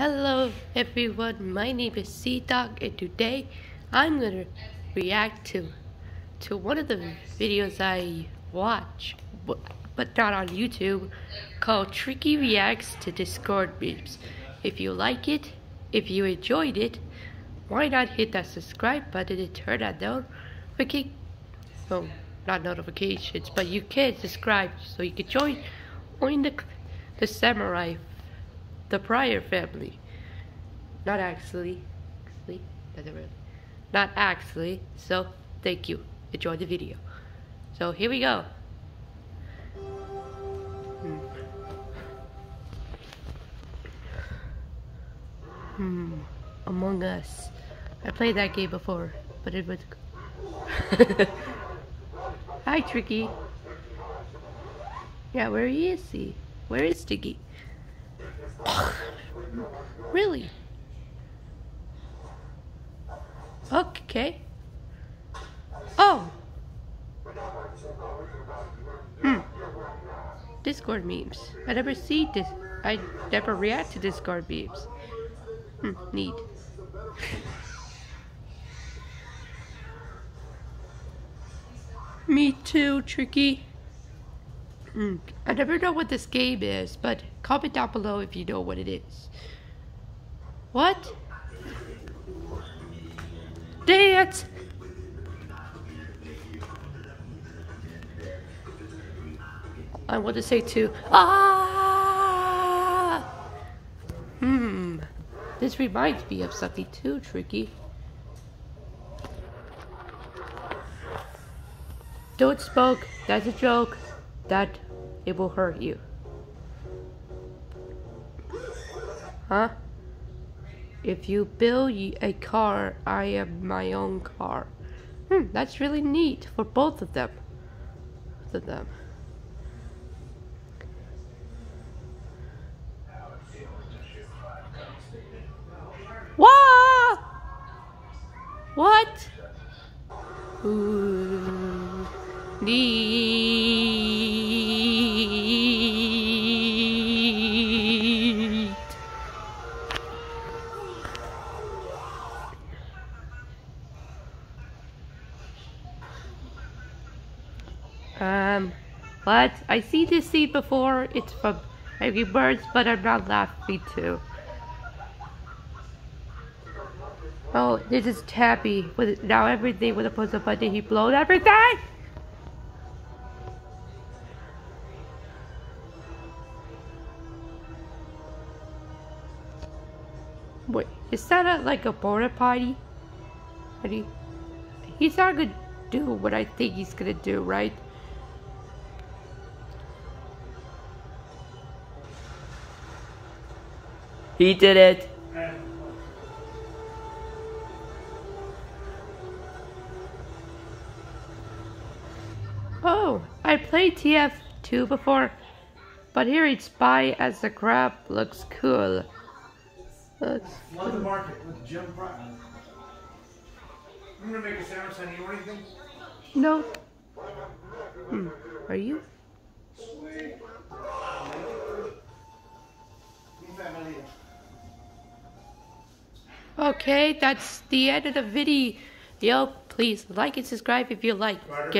Hello everyone, my name is Cdog and today I'm gonna react to to one of the videos I watch, but, not on YouTube, called Tricky Reacts to Discord Memes. If you like it, if you enjoyed it, why not hit that subscribe button and turn on notification, oh, not notifications, but you can subscribe so you can join, join the, the Samurai the Pryor family. Not actually. Actually, doesn't really. Not actually. So, thank you. Enjoy the video. So, here we go. Hmm. Hmm. Among Us. I played that game before, but it was. Hi, Tricky. Yeah, where is he? Where is Sticky? really? Okay. Oh. Hmm. Discord memes. I never see this. I never react to Discord memes. Hmm. Neat. Me too, Tricky. Mm. I never know what this game is, but comment down below if you know what it is. What? Dance! I want to say too. Ah! Hmm. This reminds me of something too tricky. Don't smoke. That's a joke that it will hurt you. Huh? If you build a car, I am my own car. Hmm, that's really neat for both of them. Both of them. What? What? Ooh. Um? I see this seed before. It's from Angry Birds, but I'm not laughing too. Oh, this is Tappy. With now everything with a push a button, he blown everything. Wait, is that a, like a border party? He, he's not gonna do what I think he's gonna do, right? He did it. Oh, I played TF2 before, but here it's Spy as the crab looks cool. Looks London Market with Jim Pratt. I'm gonna make a sandwich. I need anything? No. Hmm. Are you? Okay, that's the end of the video. Yo, please like and subscribe if you like it.